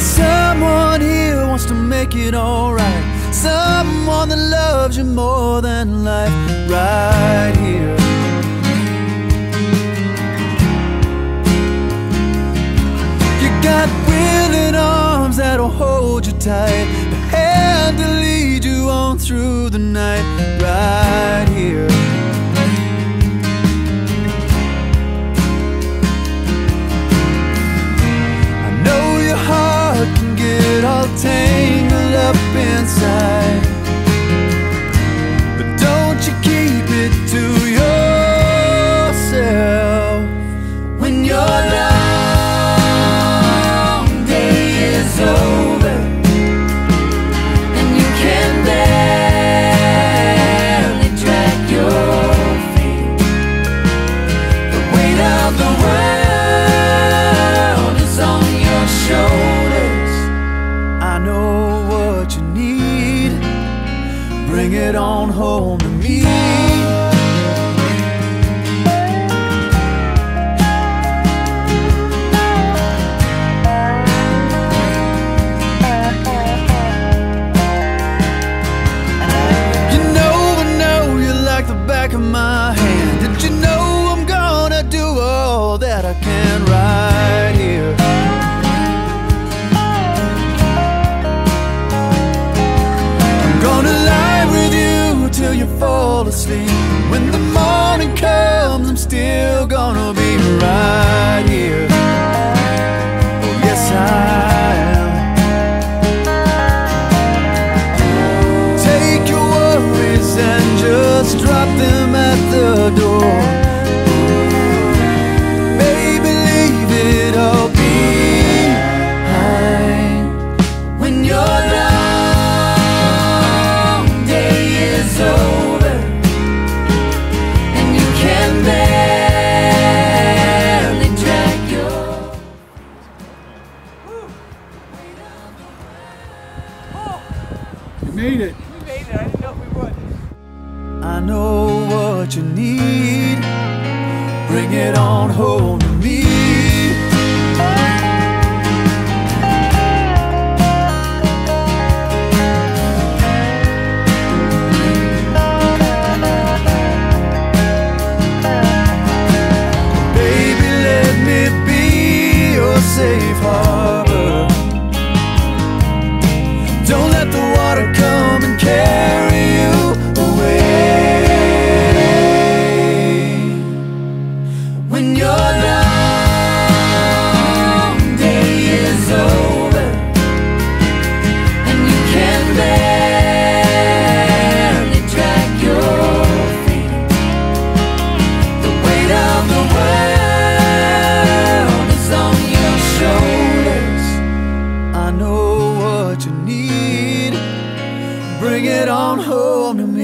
Someone here wants to make it alright. Someone that loves you more than life, right here. You got willing arms that'll hold you tight, the hand to lead you. You need. Bring it on home to me. You know I know you like the back of my hand. Did you know I'm gonna do all that I can right asleep. When the morning comes, I'm still gonna be right here. Oh, yes, I am. Take your worries and just drop them at the door. made it. We made it. I didn't know we would. I know what you need. Bring it on home to me. safe heart. bring it on home to me.